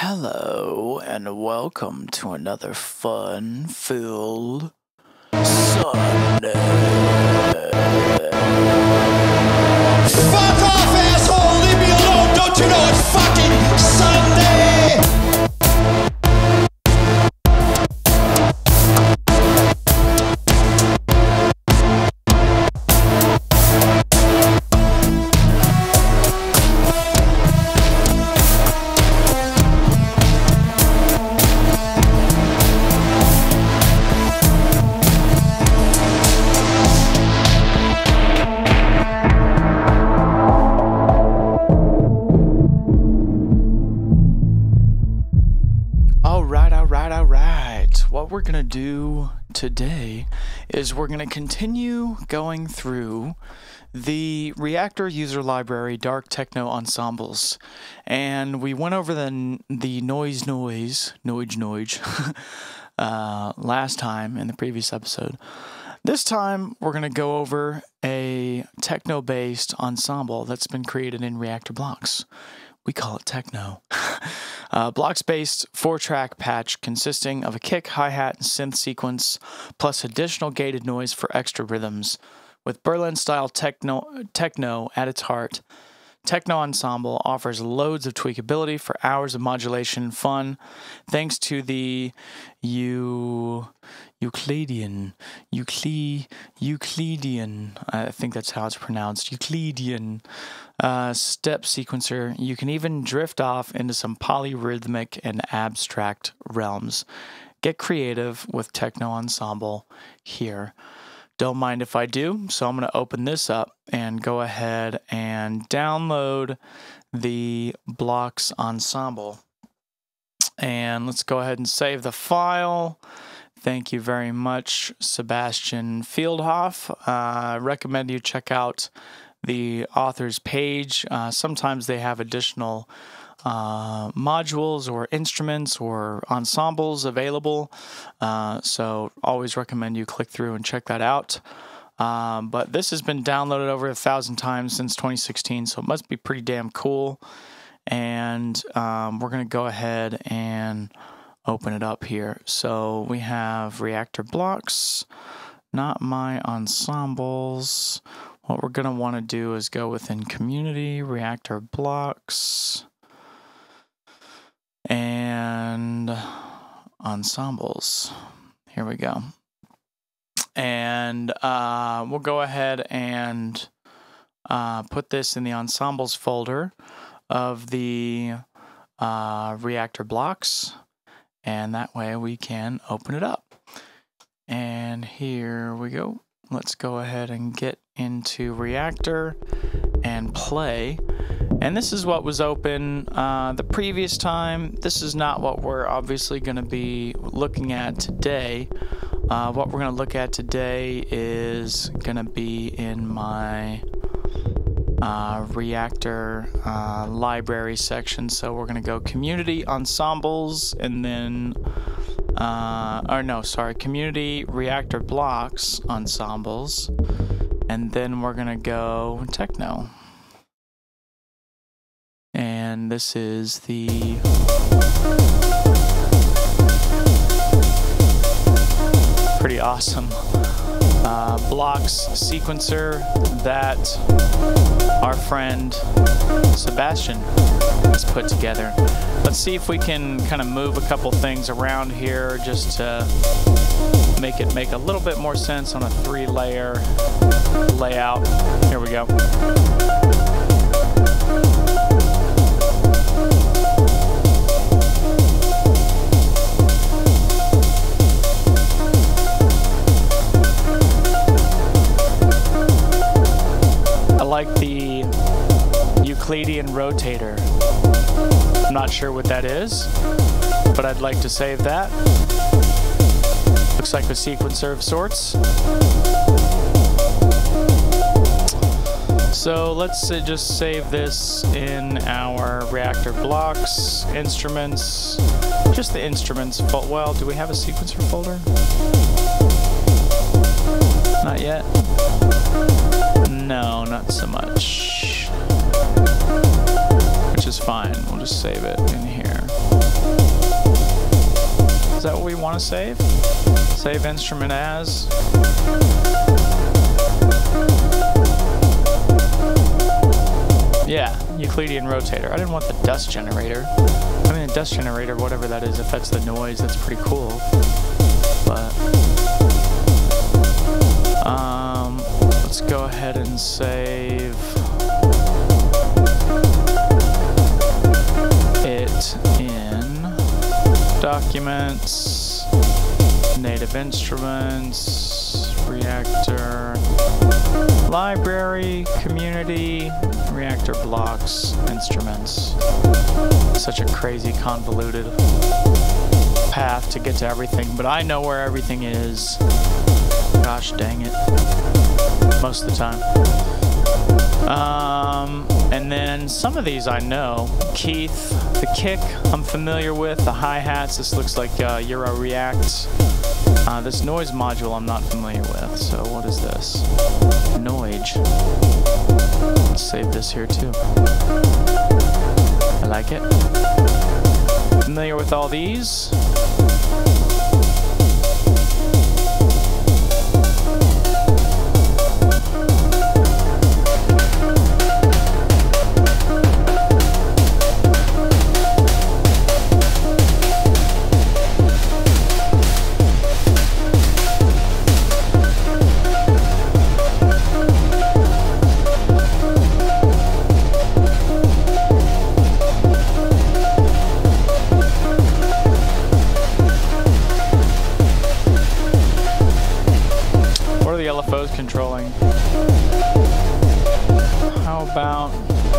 Hello and welcome to another fun filled Sunday. Is we're going to continue going through the Reaktor user library Dark Techno Ensembles. And we went over the the noise noise, noise noise uh, last time in the previous episode. This time we're going to go over a techno based ensemble that's been created in Reaktor Blocks. We call it techno. uh, blocks based four track patch consisting of a kick, hi hat, and synth sequence, plus additional gated noise for extra rhythms. With Berlin style techno, techno at its heart, Techno Ensemble offers loads of tweakability for hours of modulation and fun, thanks to the Eu- Euclidean, Eucle- Euclidean, I think that's how it's pronounced, Euclidean uh, step sequencer. You can even drift off into some polyrhythmic and abstract realms. Get creative with Techno Ensemble here. Don't mind if I do. So I'm going to open this up and go ahead and download the blocks ensemble. And let's go ahead and save the file. Thank you very much, Sebastian Fieldhoff. Uh, I recommend you check out the author's page. Uh, sometimes they have additional uh, modules or instruments or ensembles available. Uh, so always recommend you click through and check that out. Um, but this has been downloaded over a thousand times since 2016, so it must be pretty damn cool. And um, we're going to go ahead and open it up here. So we have reaktor blocks, not my ensembles. What we're going to want to do is go within community, reaktor blocks and ensembles. Here we go. And uh, we'll go ahead and uh, put this in the ensembles folder of the uh, reaktor blocks. And that way we can open it up. And here we go. Let's go ahead and get into reaktor and play. And this is what was open uh, the previous time. This is not what we're obviously going to be looking at today. Uh, what we're going to look at today is going to be in my uh, reaktor uh, library section. So we're going to go community ensembles and then, uh, or no, sorry, community reaktor blocks ensembles. And then we're going to go techno. And this is the pretty awesome uh, blocks sequencer that our friend Sebastian has put together. Let's see if we can kind of move a couple things around here just to make it make a little bit more sense on a three layer layout. Here we go. Like the Euclidean rotator. I'm not sure what that is, but I'd like to save that. Looks like a sequencer of sorts. So let's uh, just save this in our reaktor blocks, instruments, just the instruments. But Well, do we have a sequencer folder? Not yet. No, not so much. Which is fine. We'll just save it in here. Is that what we want to save? Save instrument as. Yeah, Euclidean rotator. I didn't want the dust generator. I mean, the dust generator, whatever that is, affects the noise. That's pretty cool. Go ahead and save it in documents, native instruments, reaktor, library, community, reaktor blocks, instruments. Such a crazy convoluted path to get to everything, but I know where everything is. Gosh dang it. Most of the time. Um, and then some of these I know. Keith, the kick I'm familiar with, the hi-hats, this looks like uh, Euro React. Uh, this noise module I'm not familiar with, so what is this? Noise. Let's save this here too. I like it. Familiar with all these? About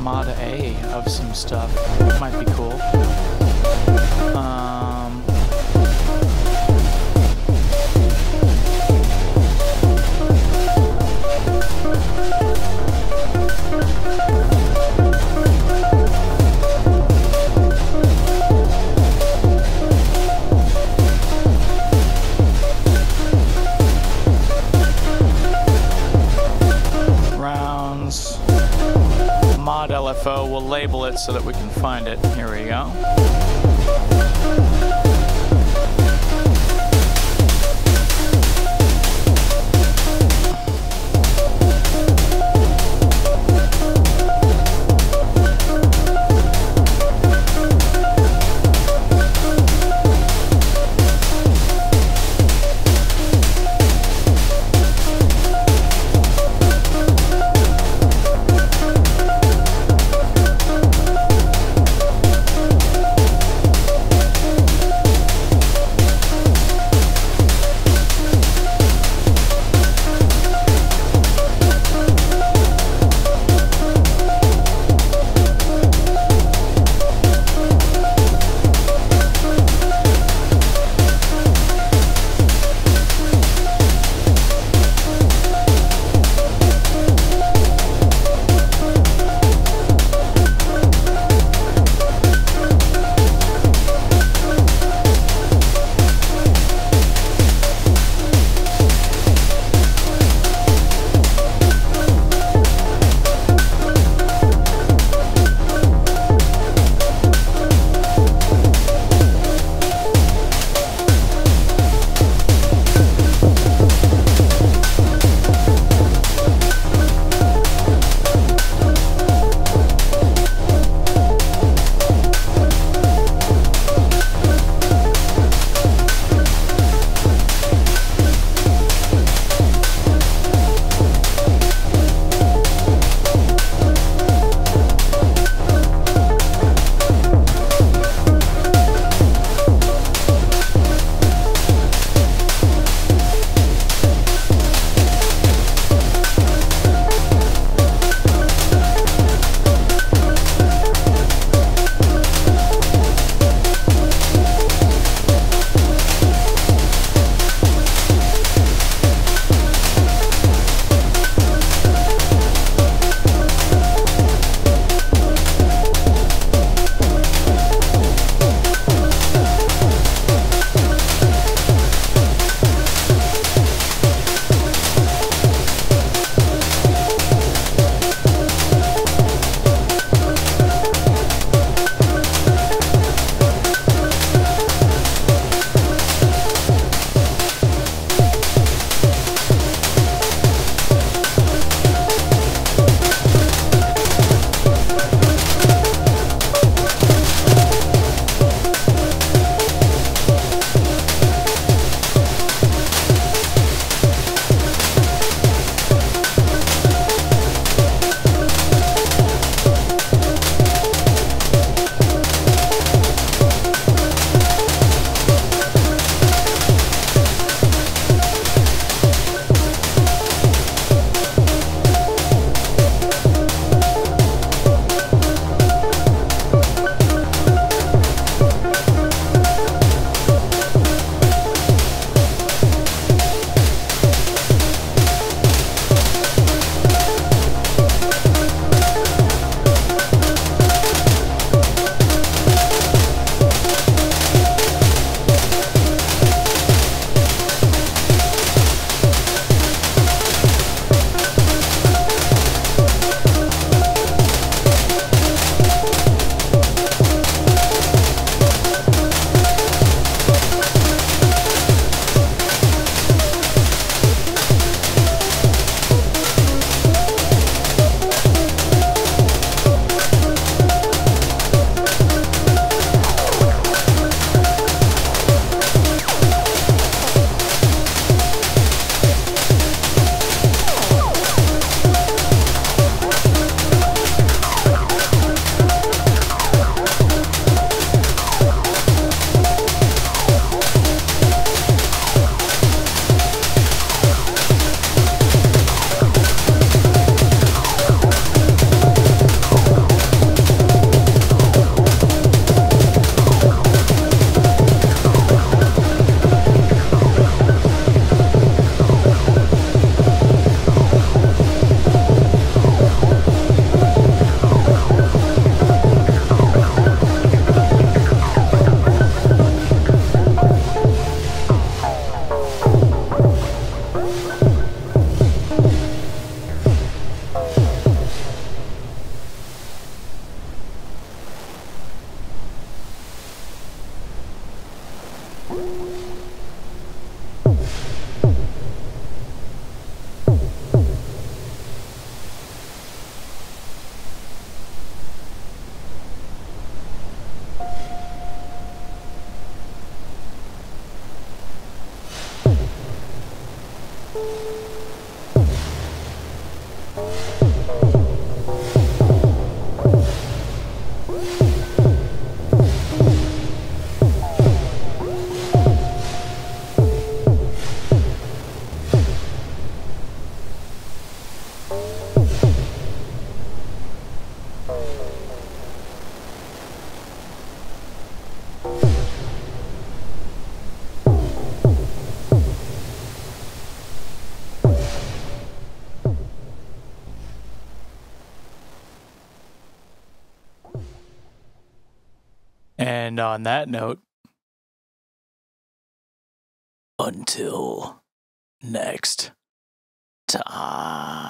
mod A of some stuff? Might be cool. Um, rounds. Mod LFO, we'll label it so that we can find it. Here we go. And on that note, until next time.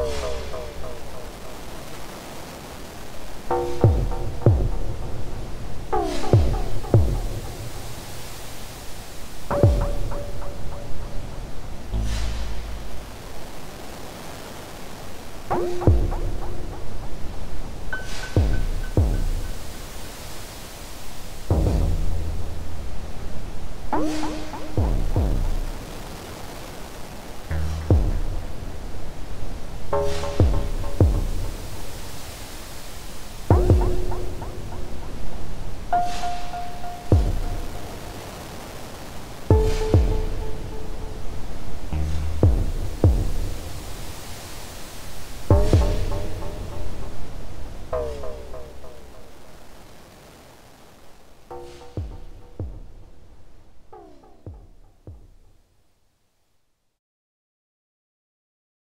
Oh.